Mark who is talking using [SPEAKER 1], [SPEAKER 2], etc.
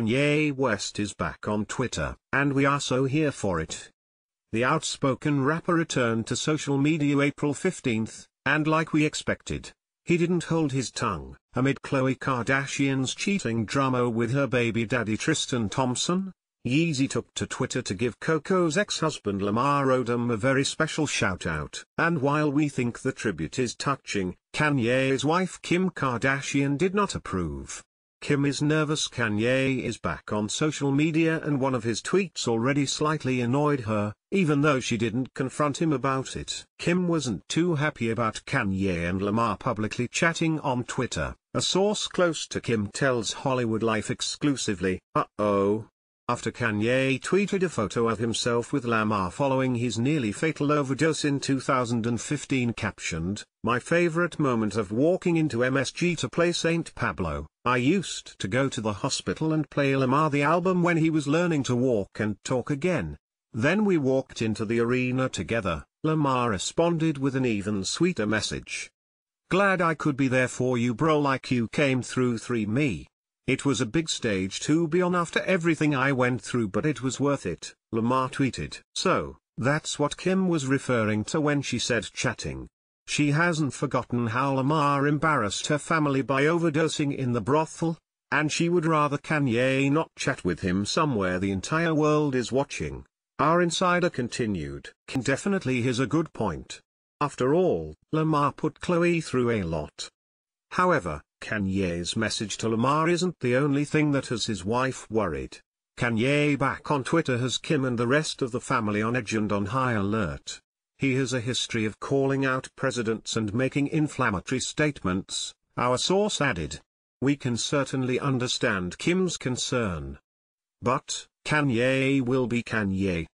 [SPEAKER 1] Kanye West is back on Twitter, and we are so here for it. The outspoken rapper returned to social media April 15, and like we expected, he didn't hold his tongue. Amid Khloe Kardashian's cheating drama with her baby daddy Tristan Thompson, Yeezy took to Twitter to give Coco's ex-husband Lamar Odom a very special shout-out. And while we think the tribute is touching, Kanye's wife Kim Kardashian did not approve. Kim is nervous Kanye is back on social media and one of his tweets already slightly annoyed her, even though she didn't confront him about it. Kim wasn't too happy about Kanye and Lamar publicly chatting on Twitter. A source close to Kim tells Hollywood Life exclusively, uh-oh, after Kanye tweeted a photo of himself with Lamar following his nearly fatal overdose in 2015 captioned, My favorite moment of walking into MSG to play St. Pablo, I used to go to the hospital and play Lamar the album when he was learning to walk and talk again. Then we walked into the arena together, Lamar responded with an even sweeter message. Glad I could be there for you bro like you came through 3 me. It was a big stage to be on after everything I went through but it was worth it, Lamar tweeted. So, that's what Kim was referring to when she said chatting. She hasn't forgotten how Lamar embarrassed her family by overdosing in the brothel, and she would rather Kanye not chat with him somewhere the entire world is watching. Our insider continued. Kim definitely has a good point. After all, Lamar put Khloe through a lot. However, Kanye's message to Lamar isn't the only thing that has his wife worried. Kanye back on Twitter has Kim and the rest of the family on edge and on high alert. He has a history of calling out presidents and making inflammatory statements, our source added. We can certainly understand Kim's concern. But, Kanye will be Kanye.